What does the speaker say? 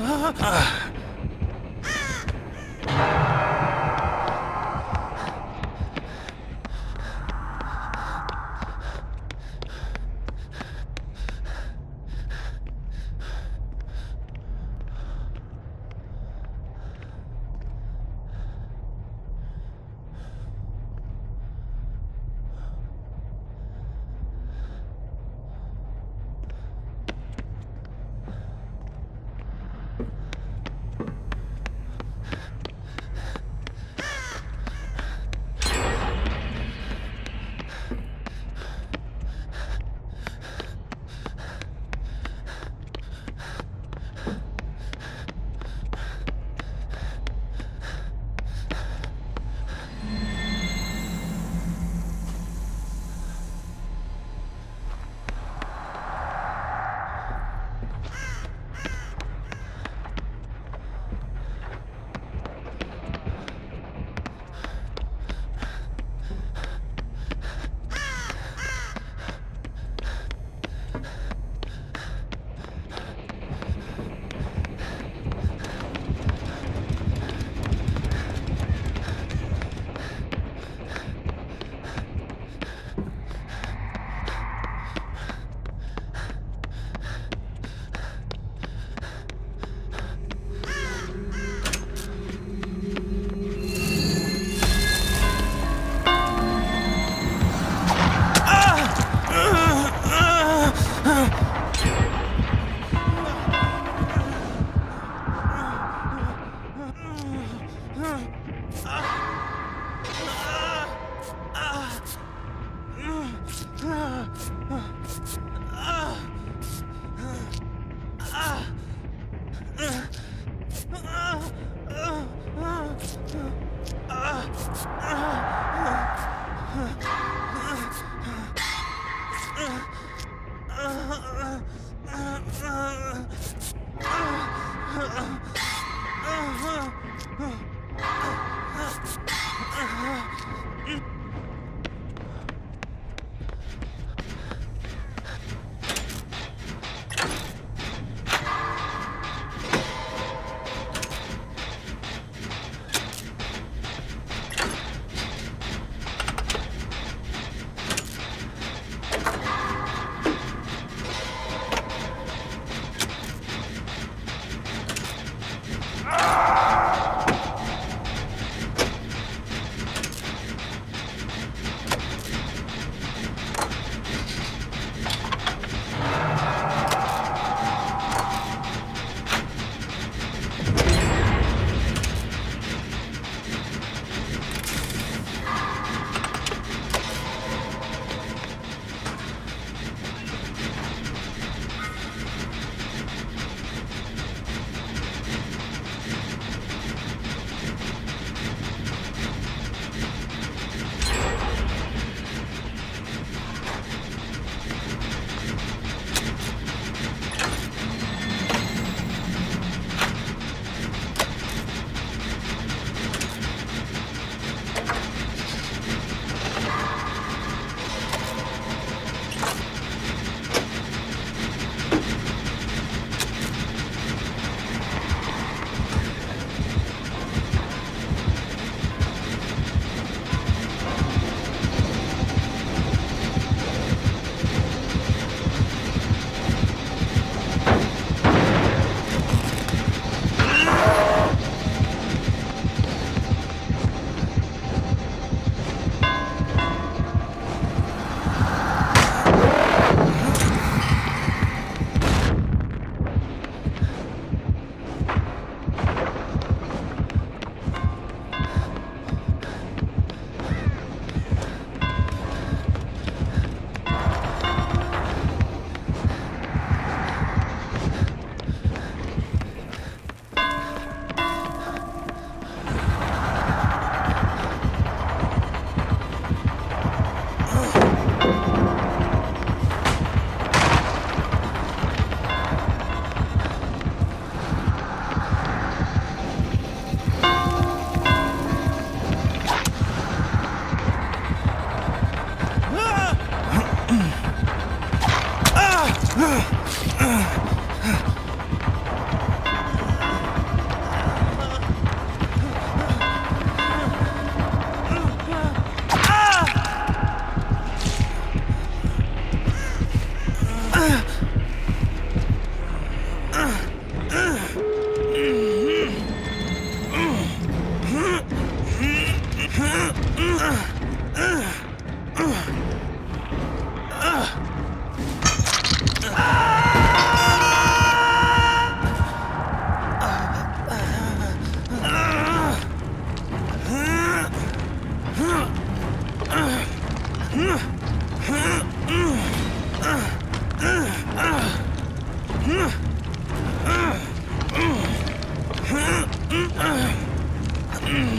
Ah! Ugh!